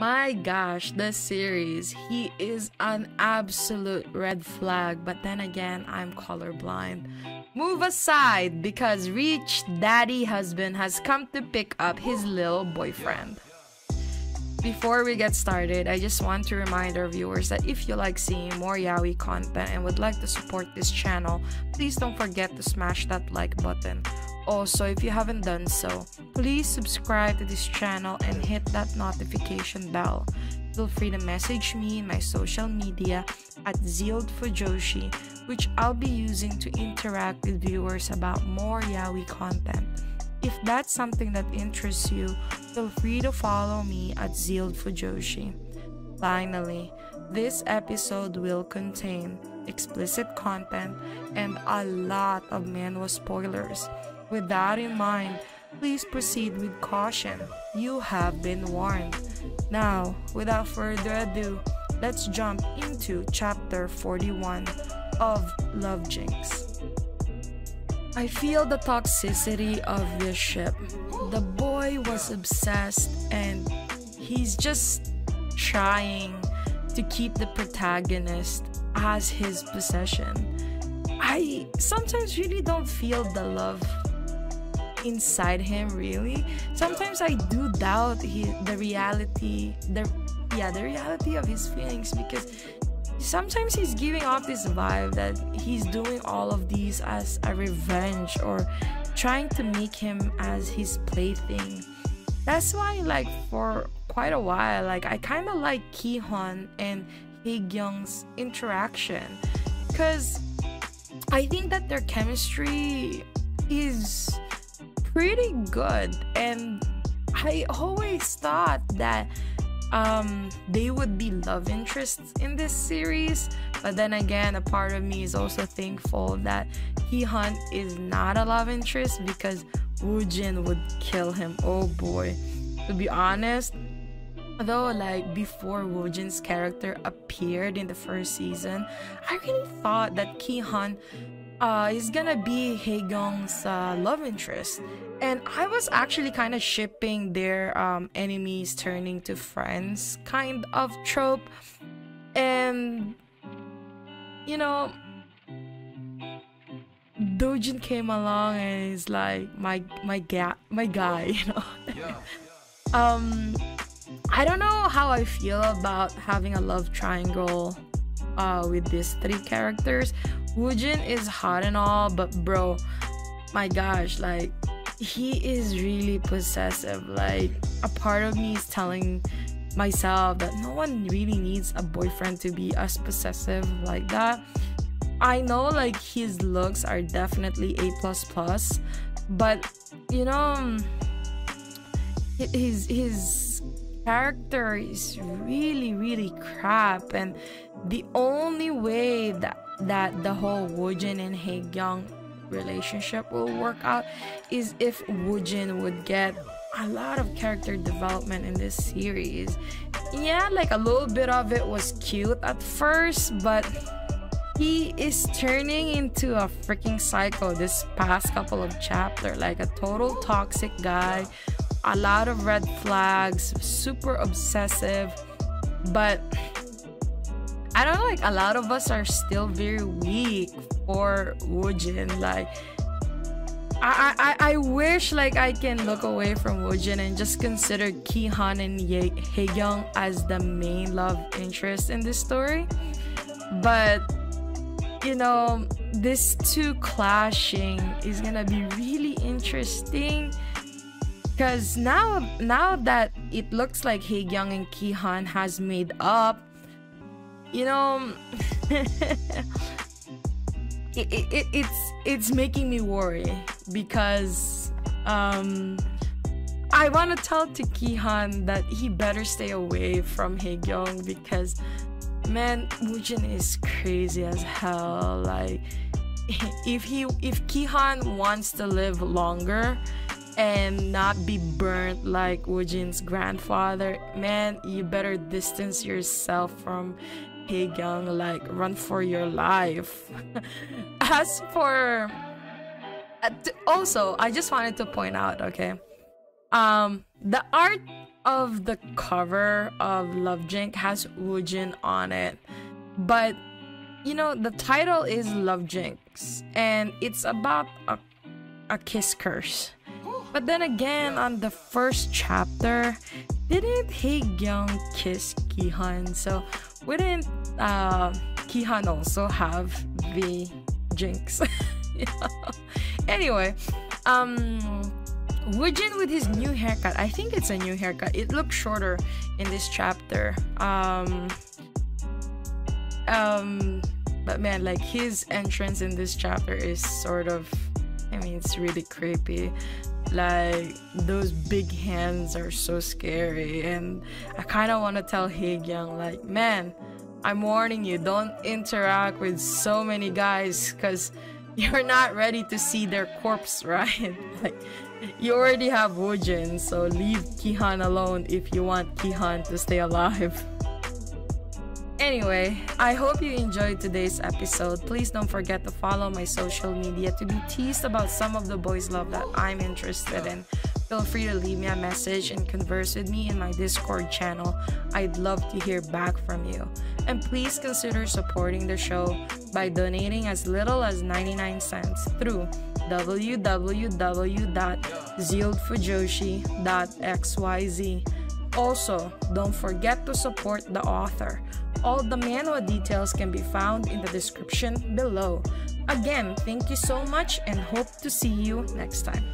My gosh, this series, he is an absolute red flag, but then again, I'm colorblind. Move aside because Rich Daddy Husband has come to pick up his little boyfriend. Before we get started, I just want to remind our viewers that if you like seeing more yaoi content and would like to support this channel, please don't forget to smash that like button. Also, if you haven't done so, please subscribe to this channel and hit that notification bell. Feel free to message me in my social media at Zealed Fujoshi, which I'll be using to interact with viewers about more yaoi content. If that's something that interests you, feel free to follow me at Zealed Fujoshi. Finally, this episode will contain explicit content and a lot of manhwa spoilers. With that in mind, please proceed with caution. You have been warned. Now, without further ado, let's jump into chapter 41 of Love Jinx. I feel the toxicity of this ship. The boy was obsessed and he's just trying to keep the protagonist as his possession. I sometimes really don't feel the love inside him really. Sometimes I do doubt he, the reality the yeah, the reality of his feelings because sometimes he's giving off this vibe that he's doing all of these as a revenge or trying to make him as his plaything. That's why like for quite a while like I kind of like Ki-hoon and Hae-gyung's interaction cuz I think that their chemistry is pretty good. And I always thought that um they would be love interests in this series. But then again a part of me is also thankful that Ki-hoon is not a love interest because Woo Jin would kill him. Oh boy. To be honest though like before Woo Jin's character appeared in the first season I really thought that Ki-hoon uh, is gonna be Hae-gyung's uh, love interest and I was actually kind of shipping their um, enemies turning to friends kind of trope. And, you know, Woojin came along and is like my my ga- my guy, you know. um, I don't know how I feel about having a love triangle uh, with these three characters. Woojin is hot and all, but bro, my gosh, like he is really possessive. Like a part of me is telling myself that no one really needs a boyfriend to be as possessive like that. I know like his looks are definitely A plus plus, but you know his his character is really really crap and the only way that that the whole Woojin and Hae-gyung relationship will work out is if Woojin would get a lot of character development in this series. Yeah, like a little bit of it was cute at first, but he is turning into a freaking psycho this past couple of chapter like a total toxic guy a lot of red flags super obsessive but i don't know like a lot of us are still very weak for Woojin. Like I, I I wish like I can look away from Woojin and just consider Ki-hoon and Ye- as the main love interest in this story. But you know, this two clashing is gonna be really interesting because now now that it looks like Hae-gyung and Ki-hoon has made up, you know. it, it, it's it's making me worry because um I want to tell to Ki-hoon that he better stay away from Hae-gyung because man Woojin is crazy as hell like if he if Ki-hoon wants to live longer and not be burnt like Woojin's grandfather man you better distance yourself from Hae-gyung like run for your life as for uh, also i just wanted to point out okay um the art of the cover of Love Jinx has Woojin on it. But you know, the title is Love Jinx and it's about a, a kiss curse. But then again, on the first chapter, didn't Haegyung kiss Kihan? So wouldn't uh, Kihan also have the jinx? Anyway, um, Woojin with his new haircut. I think it's a new haircut. It looks shorter in this chapter. Um, um, but man, like his entrance in this chapter is sort of, I mean, it's really creepy. Like those big hands are so scary, and I kind of want to tell Haegyung, like, man, I'm warning you, don't interact with so many guys, cause you're not ready to see their corpse, right? like, you already have Woojin, so leave Kihan alone if you want Kihan to stay alive. Anyway, I hope you enjoyed today's episode. Please don't forget to follow my social media to be teased about some of the boys' love that I'm interested in. Feel free to leave me a message and converse with me in my Discord channel. I'd love to hear back from you. And please consider supporting the show by donating as little as 99 cents through www.zieldfujoshi.xyz. Also, don't forget to support the author. All the manual details can be found in the description below. Again, thank you so much and hope to see you next time.